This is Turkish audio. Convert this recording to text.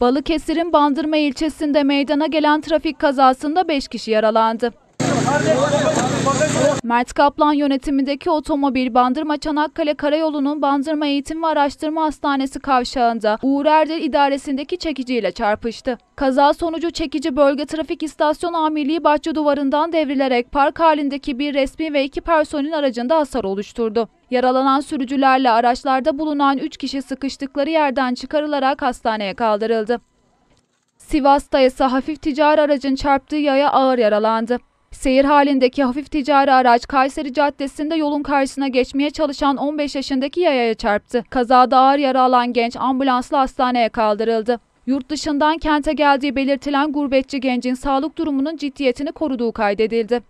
Balıkesir'in Bandırma ilçesinde meydana gelen trafik kazasında 5 kişi yaralandı. Mert Kaplan yönetimindeki otomobil Bandırma Çanakkale Karayolu'nun Bandırma Eğitim ve Araştırma Hastanesi kavşağında Uğur Erdel idaresindeki çekiciyle çarpıştı. Kaza sonucu çekici bölge trafik istasyon amirliği bahçe duvarından devrilerek park halindeki bir resmi ve iki personel aracında hasar oluşturdu. Yaralanan sürücülerle araçlarda bulunan 3 kişi sıkıştıkları yerden çıkarılarak hastaneye kaldırıldı. Sivas'ta ise hafif ticari aracın çarptığı yaya ağır yaralandı. Seyir halindeki hafif ticari araç Kayseri Caddesi'nde yolun karşısına geçmeye çalışan 15 yaşındaki yayaya çarptı. Kazada ağır yara alan genç ambulansla hastaneye kaldırıldı. Yurt dışından kente geldiği belirtilen gurbetçi gencin sağlık durumunun ciddiyetini koruduğu kaydedildi.